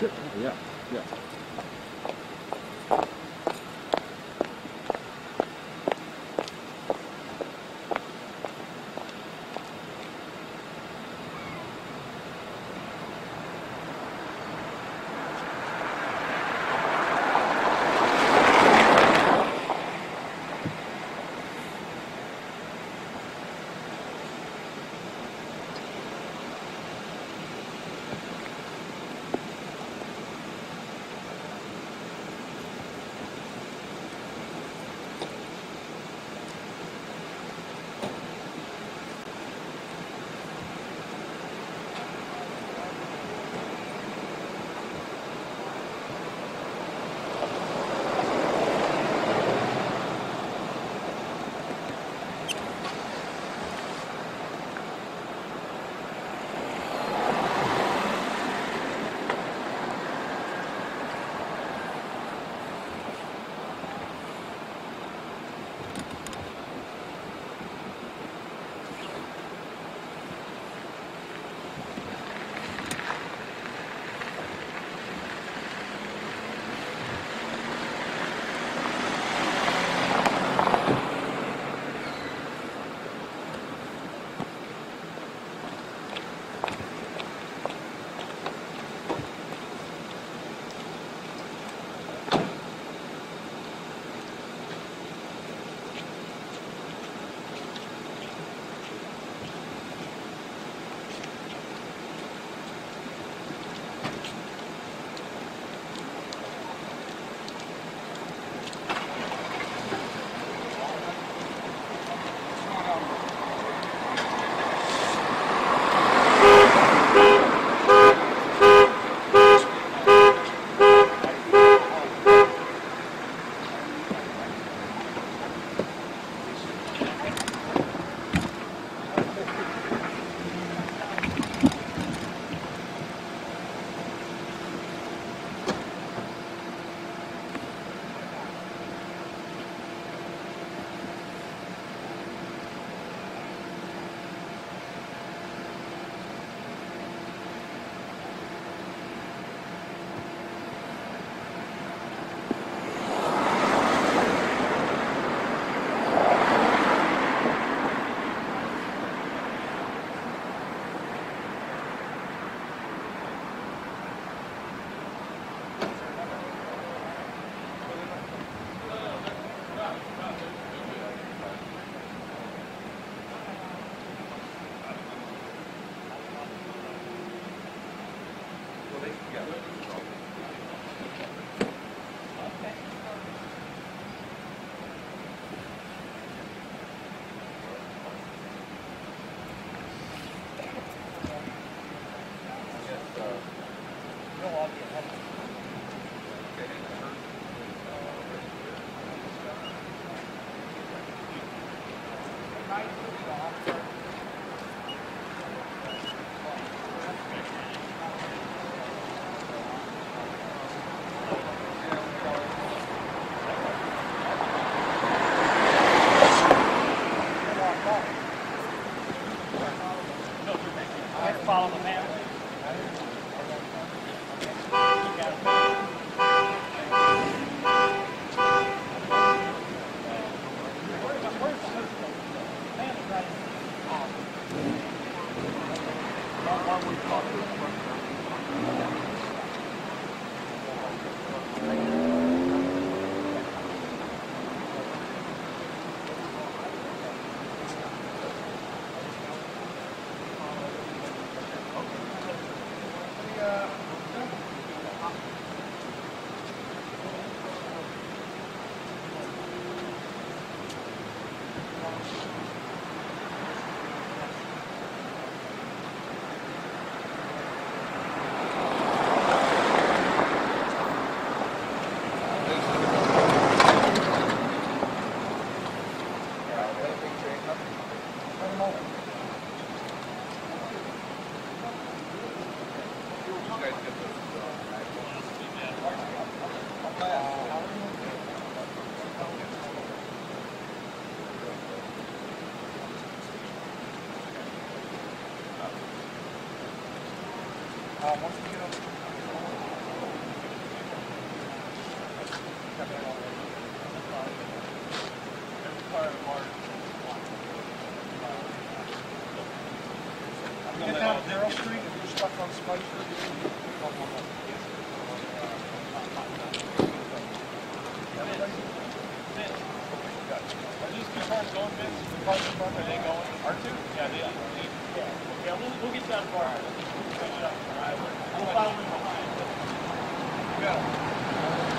Yeah, yeah. も we'll, get that far. We'll follow in behind. Go.